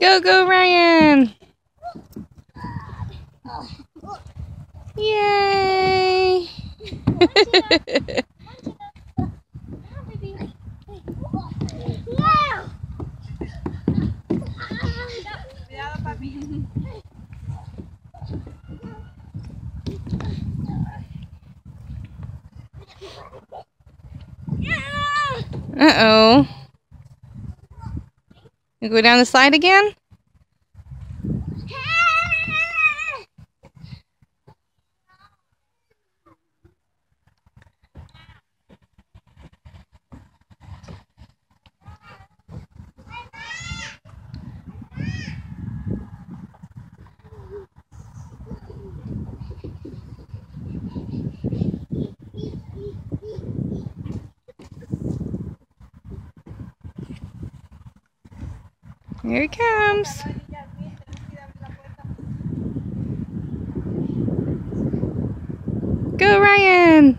Go, go, Ryan! Yay! Uh-oh. Go down the slide again? Here he comes. Go, Ryan!